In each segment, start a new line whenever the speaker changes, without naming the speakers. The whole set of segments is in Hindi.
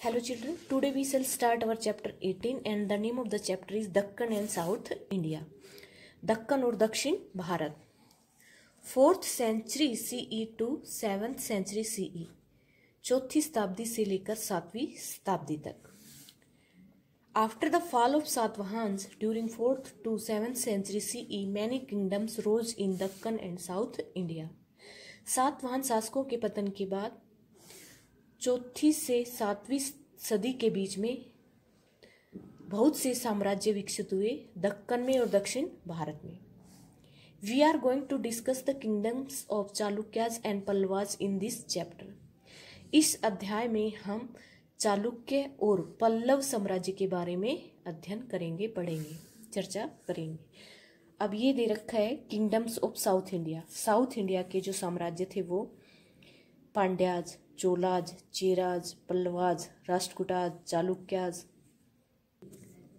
Hello children, today we shall start our chapter 18 and the name of the chapter is Dakkan and South India. Deccan और दक्षिण Bharat fourth century CE to seventh century CE चौथी शताब्दी से लेकर सातवीं शताब्दी तक after the fall of Satavahanas during fourth to seventh century CE many kingdoms rose in Deccan and South India Satavahana शासकों के पतन के बाद चौथी से सातवीं सदी के बीच में बहुत से साम्राज्य विकसित हुए दक्कन में और दक्षिण भारत में। We are going to discuss the kingdoms of Chalukyas and Pallavas in this chapter इस अध्याय में हम चालुक्य और पल्लव साम्राज्य के बारे में अध्ययन करेंगे, पढ़ेंगे, चर्चा करेंगे। अब ये दे रखा है kingdoms of South India South India के जो साम्राज्य थे वो पांड्याज चोलाज, चेराज, पल्लवाज, राष्ट्रकूटाज, चालुक्याज।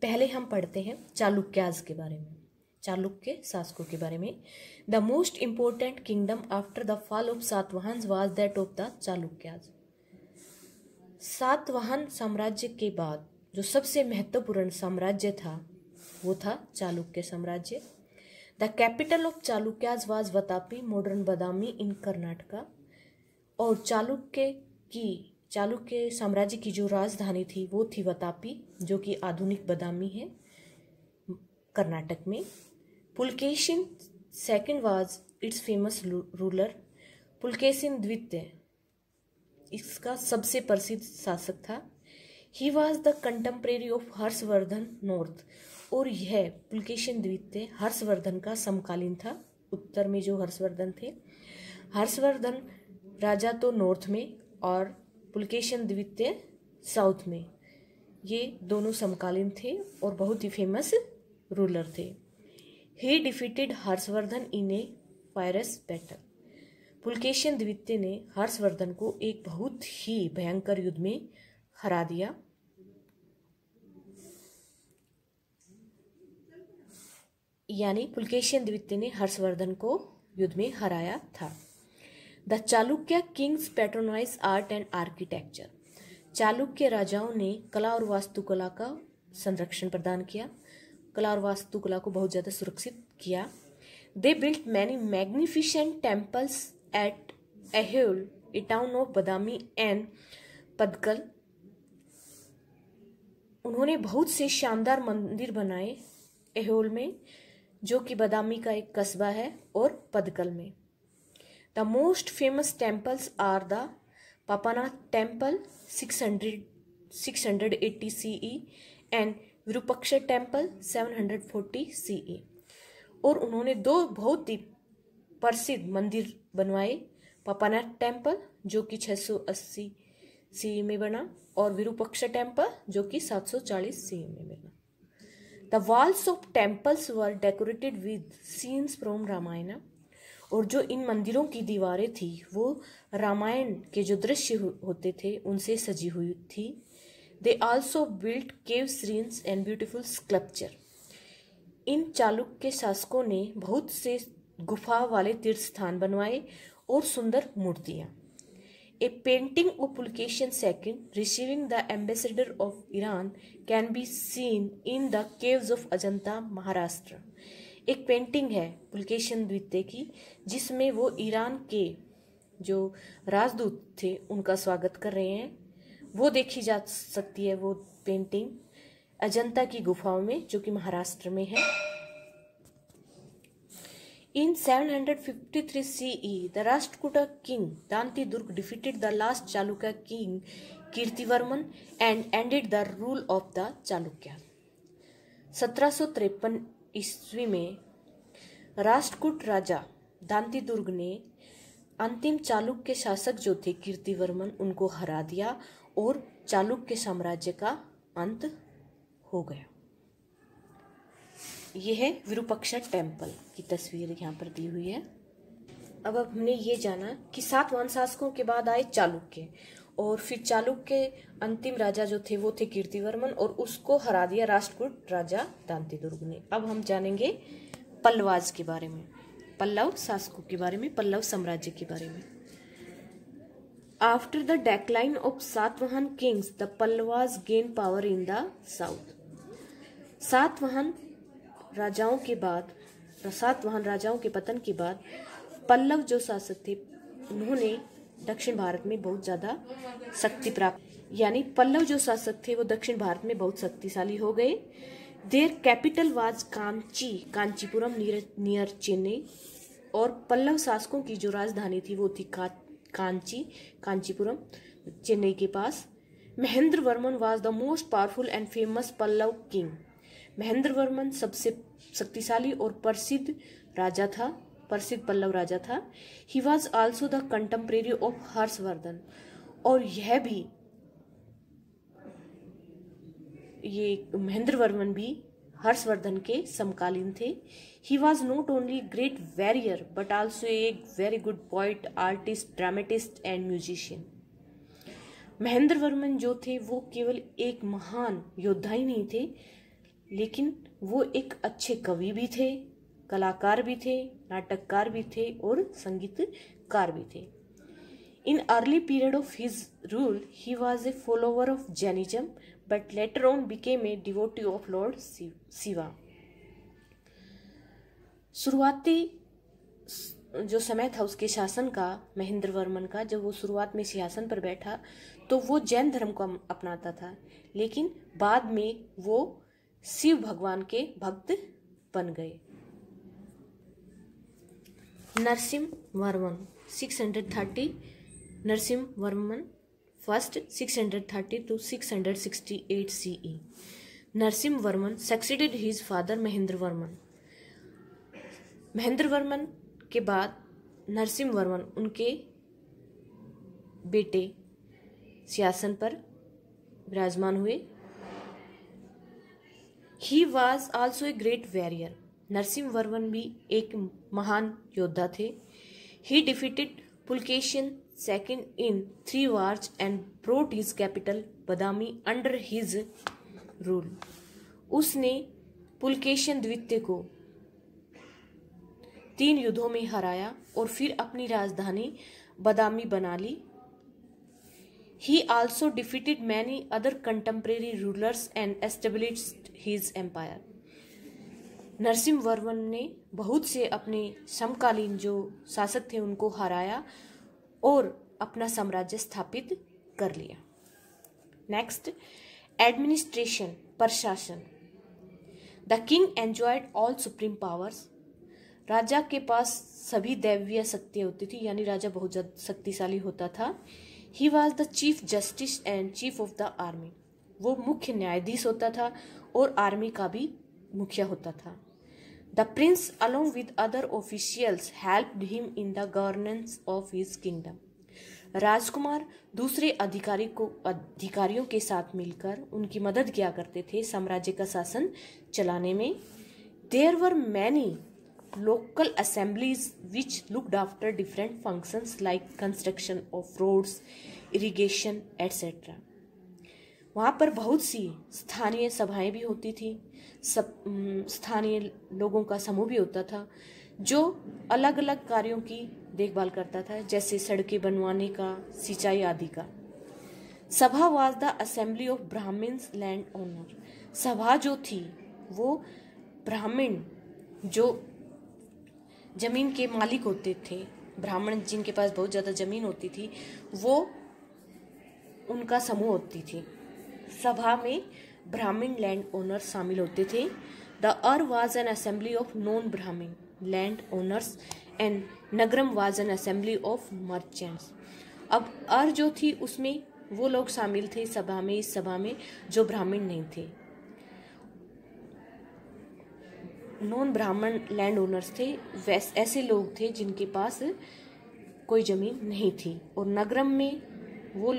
पहले हम पढ़ते हैं चालुक्याज के बारे में चालुक्य शासकों के बारे में। The most important kingdom after the fall of Satavahana was that of the Chalukyas. Satavahana साम्राज्य के बाद जो सबसे महत्वपूर्ण साम्राज्य था, वो था चालुक्य साम्राज्य। The capital of Chalukyas was Vatapi modern Badami in Karnataka और चालुक्य की, चालुक्य साम्राज्य की जो राजधानी थी, वो थी वतापी, जो कि आधुनिक बदामी है, कर्नाटक में। Pulakeshin second was its famous ruler Pulakeshin द्वितीय, इसका सबसे प्रसिद्ध शासक था। He was the contemporary of Harshavardhan north, और यह पुलकेशन द्वितीय हर्षवर्धन का समकालीन था। उत्तर में जो हर्षवर्धन थे, हर्षवर्धन राजा तो नॉर्थ में और पुलकेशन द्वितीय साउथ में। ये दोनों समकालीन थे और बहुत ही फ़ेमस रूलर थे। He defeated Harshavardhana in a fierce battle Pulakeshin द्वितीय ने हर्षवर्धन को एक बहुत ही भयंकर युद्ध में हरा दिया। यानी पुलकेशन द्वितीय ने हर्षवर्धन को युद्ध में हराया था। The Chalukya kings patronize art and architecture. Chalukya राजाओं ने कला और वास्तुकला का संरक्षण प्रदान किया। कला और वास्तुकला को बहुत ज़्यादा सुरक्षित किया। They built many magnificent temples at Aihole a town of Badami and Pattadakal उन्होंने बहुत से शानदार मंदिर बनाए एहोल में, जो कि बदामी का एक कस्बा है और पदकल में। The most famous temples are the Papanatha temple 600 680 CE and Virupaksha temple 740 CE और उन्होंने दो बहुत ही प्रसिद्ध मंदिर बनवाए पापानाथ टेंपल जो कि 680 सीई में बना, और विरूपक्ष टेंपल जो कि 740 सीई में बना। The walls of temples were decorated with scenes from Ramayana और जो इन मंदिरों की दीवारें थी, वो रामायण के जो दृश्य होते थे, उनसे सजी हुई थी। They also built cave scenes and beautiful sculpture in Chalukya शासकों ने बहुत से गुफा वाले तीर्थ स्थान बनवाए और सुंदर मूर्तियाँ। A painting of Pulakeshin second receiving the ambassador of Iran can be seen in the caves of Ajanta Maharashtra एक पेंटिंग है, पुलकेशन द्वितीय की, जिसमें वो ईरान के जो राजदूत थे, उनका स्वागत कर रहे हैं। वो देखी जा सकती है वो पेंटिंग अजंता की गुफाओं में, जो कि महाराष्ट्र में है। In 753 CE the Rashtrakuta king Dantidurga defeated the last Chalukya king Kirtivarman and ended the rule of the Chalukya सत्रह ईस्वी में राष्ट्रकूट राजा दांती दुर्ग ने अंतिम चालुक्य शासक जो थे, कीर्तिवर्मन, उनको हरा दिया और चालुक्य साम्राज्य का अंत हो गया। यह है विरूपक्षा टेंपल की तस्वीर यहाँ पर दी हुई है। अब हमने ये जाना कि सातवान शासकों के बाद आए चालुक्य और फिर चालुक्य अंतिम राजा जो थे वो थे कीर्तिवर्मन और उसको हरा दिया राष्ट्रकूट राजा दांती दुर्ग ने अब हम जानेंगे पल्लवाज के बारे में पल्लव शासकों के बारे में पल्लव साम्राज्य के बारे में After the decline of Satvahan kings, the Pallavas gained power in the south. Satavahana राजाओं के बाद सातवाहन राजाओं के पतन के बाद पल्लव जो शासक थे उन्होंने दक्षिण भारत में बहुत ज़्यादा शक्ति प्राप्त यानी पल्लव जो शासक थे वो दक्षिण भारत में बहुत शक्तिशाली हो गए। Their capital was Kanchi Kanchipuram near Chennai. और पल्लव शासकों की जो राजधानी थी वो थी का, कांची कांचीपुरम चेन्नई के पास। Mahendra Varman was the most powerful and famous Pallava king Mahendra Varman सबसे शक्तिशाली और प्रसिद्ध राजा था। प्रसिद्ध पल्लव राजा था। He was also the contemporary of Harshavardhan. और यह भी, ये महेंद्र वर्मन भी हर्षवर्धन के समकालीन थे। He was not only great warrior but also a very good poet artist dramatist and musician Mahendra Varman जो थे, वो केवल एक महान योद्धा ही नहीं थे, लेकिन वो एक अच्छे कवि भी थे, कलाकार भी थे नाटककार भी थे और संगीतकार भी थे। In early period of his rule he was a follower of Jainism but later on became a devotee of Lord Shiva. शुरुआती जो समय था उसके शासन का महेंद्र वर्मन का, जब वो शुरुआत में सिंहासन पर बैठा तो वो जैन धर्म को अपनाता था। लेकिन बाद में वो शिव भगवान के भक्त बन गए। Narasimha Varman 630 Narasimha Varman first six hundred thirty to six hundred sixty eight C E Narasimha Varman succeeded his father Mahendra Varman. Mahendra Varman के बाद नरसिंह वर्मन उनके बेटे सियासन पर विराजमान हुए। He was also a great warrior Narasimha Varman भी एक महान योद्धा थे। He defeated Pulakeshin second in three wars and brought his capital Badami under his rule उसने पुलकेशन द्वितीय को तीन युद्धों में हराया और फिर अपनी राजधानी बदामी बना ली। He also defeated many other contemporary rulers and established his empire Narasimha Varman ने बहुत से अपने समकालीन जो शासक थे उनको हराया और अपना साम्राज्य स्थापित कर लिया। नेक्स्ट एडमिनिस्ट्रेशन प्रशासन। The king enjoyed all supreme powers राजा के पास सभी दैवीय शक्तियाँ होती थी, यानी राजा बहुत ज़्यादा शक्तिशाली होता था। He was the chief justice and chief of the army वो मुख्य न्यायाधीश होता था और आर्मी का भी मुखिया होता था। The prince, along with other officials, helped him in the governance of his kingdom. राजकुमार दूसरे अधिकारी को अधिकारियों के साथ मिलकर उनकी मदद किया करते थे साम्राज्य का शासन चलाने में। There were many local assemblies which looked after different functions like construction of roads irrigation etcetera वहाँ पर बहुत सी स्थानीय सभाएँ भी होती थी। सब स्थानीय लोगों का समूह भी होता था, जो अलग अलग कार्यों की देखभाल करता था, जैसे सड़कें बनवाने का, सिंचाई आदि का। Sabha was the assembly of Brahmans landowner सभा जो थी, वो ब्राह्मण जो ज़मीन के मालिक होते थे, ब्राह्मण जिनके पास बहुत ज़्यादा ज़मीन होती थी, वो उनका समूह होती थी। सभा में ब्राह्मण लैंड ओनर्स शामिल होते थे। The ur was an assembly of non Brahman landowners and nagaram was an assembly of merchants अब अर जो थी, उसमें वो लोग शामिल थे सभा में, इस सभा में जो ब्राह्मण नहीं थे। नॉन ब्राह्मण लैंड ओनर्स थे, वैस, ऐसे लोग थे जिनके पास कोई ज़मीन नहीं थी। और नगरम में वो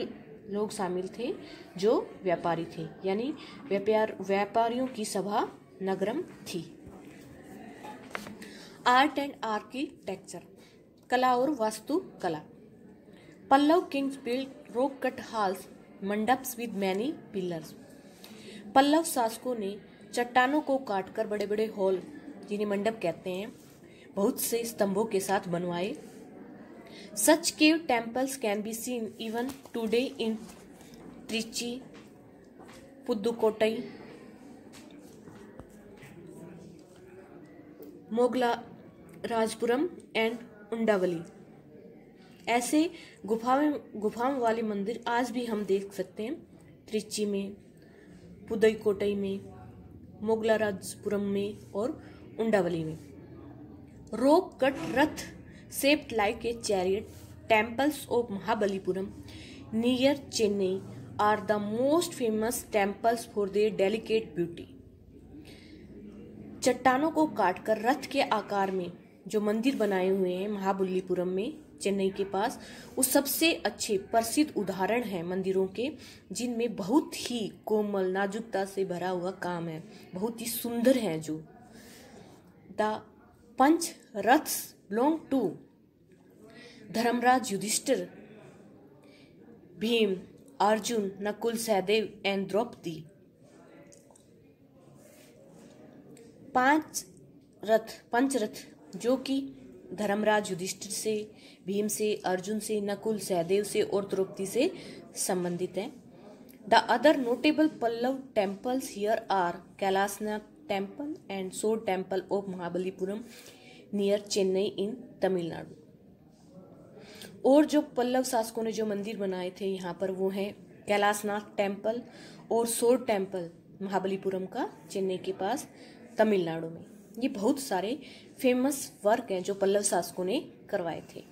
लोग शामिल थे, जो व्यापारी थे, यानी व्यापार, व्यापारियों की सभा नगरम थी। आर्ट एंड आर्किटेक्चर, कला और वास्तु कला। Pallava kings build rock cut halls mandapas with many pillars. Pallava शासकों ने चट्टानों को काटकर बड़े बड़े हॉल, जिन्हें मंडप कहते हैं, बहुत से स्तंभों के साथ बनवाए। Such cave temples can be seen even today in Trichy Pudukottai Mogalrajapuram and Undavalli ऐसे गुफाओं गुफाओं वाले मंदिर आज भी हम देख सकते हैं त्रिची में पुदईकोटई में मोगला राजपुरम में और उंडावली में। Rock cut ratha shaped like a chariot temples of Mahabalipuram near Chennai are the most famous temples for their delicate beauty चट्टानों को काटकर रथ के आकार में, जो मंदिर बनाए हुए हैं महाबलीपुरम में, चेन्नई के पास, वो सबसे अच्छे प्रसिद्ध उदाहरण हैं मंदिरों के, जिनमें बहुत ही कोमल, नाजुकता से भरा हुआ काम है। बहुत ही सुंदर है जो। The Panch Raths belong to Dharmaraja Yudhishthira Bhim Arjun Nakul Sahadev and Draupadi पाँच रथ पंच रथ जो कि धर्मराज युधिष्ठिर से भीम से अर्जुन से नकुल सहदेव से और द्रौपदी से संबंधित है। The other notable Pallava temples here are Kailasanatha temple and shore temple of Mahabalipuram near Chennai in Tamil Nadu और जो पल्लव शासकों ने जो मंदिर बनाए थे यहाँ पर वो है कैलाशनाथ टेंपल और सोर टेंपल महाबलीपुरम का, चेन्नई के पास तमिलनाडु में। ये बहुत सारे फ़ेमस वर्क हैं जो पल्लव शासकों ने करवाए थे।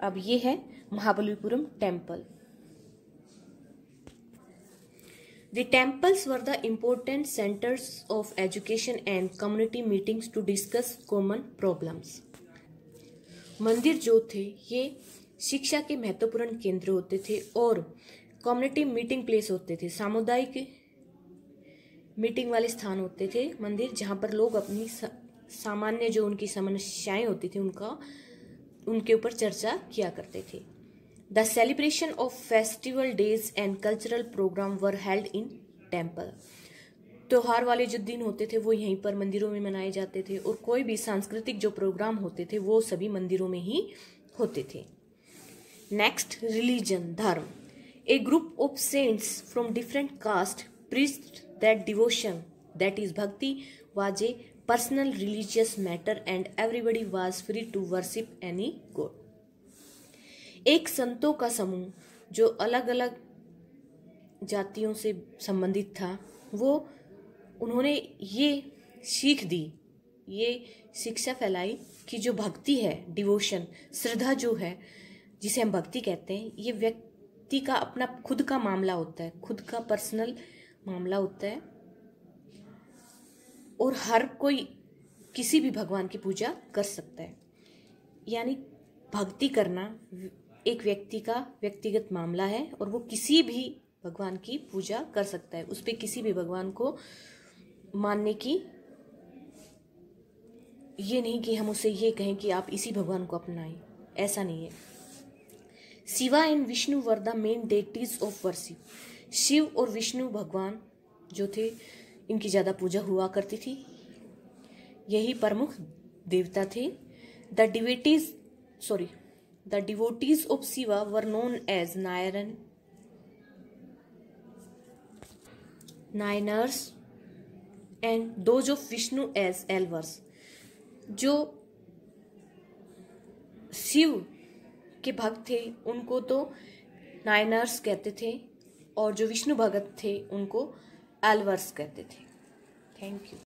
अब ये है Mahabalipuram temple The temples were the important centers of education and community meetings to discuss common problems. मंदिर जो थे, ये शिक्षा के महत्वपूर्ण केंद्र होते थे और कम्युनिटी मीटिंग प्लेस होते थे, सामुदायिक मीटिंग वाले स्थान होते थे मंदिर, जहाँ पर लोग अपनी सामान्य जो उनकी समस्याएँ होती थी, उनका, उनके ऊपर चर्चा किया करते थे the celebration of festival days and cultural program were held in temple त्योहार वाले जो दिन होते थे, वो यहीं पर मंदिरों में मनाए जाते थे और कोई भी सांस्कृतिक जो प्रोग्राम होते थे, वो सभी मंदिरों में ही होते थे। नेक्स्ट रिलीजन धर्म। A group of saints from different caste preached that devotion that is bhakti was a personal religious matter and everybody was free to worship any god. एक संतों का समूह जो अलग अलग जातियों से संबंधित था, वो उन्होंने ये सीख दी, ये शिक्षा फैलाई कि जो भक्ति है डिवोशन श्रद्धा जो है, जिसे हम भक्ति कहते हैं, ये व्यक्ति का अपना खुद का मामला होता है, खुद का पर्सनल मामला होता है। और हर कोई किसी भी भगवान की पूजा कर सकता है। यानी भक्ति करना एक व्यक्ति का व्यक्तिगत मामला है और वो किसी भी भगवान की पूजा कर सकता है। उस पर किसी भी भगवान को मानने की ये नहीं कि हम उसे ये कहें कि आप इसी भगवान को अपनाएँ। ऐसा नहीं है। Shiva and Vishnu were the main deities of worship. Shiv और विष्णु भगवान जो थे, इनकी ज़्यादा पूजा हुआ करती थी। यही प्रमुख देवता थे। The devotees, sorry the devotees of Shiva were known as Nayanar Nayanars and those of Vishnu as Alvars जो शिव के भक्त थे, उनको तो नाइनर्स कहते थे, और जो विष्णु भगत थे, उनको एलवर्स कहते थे। Thank you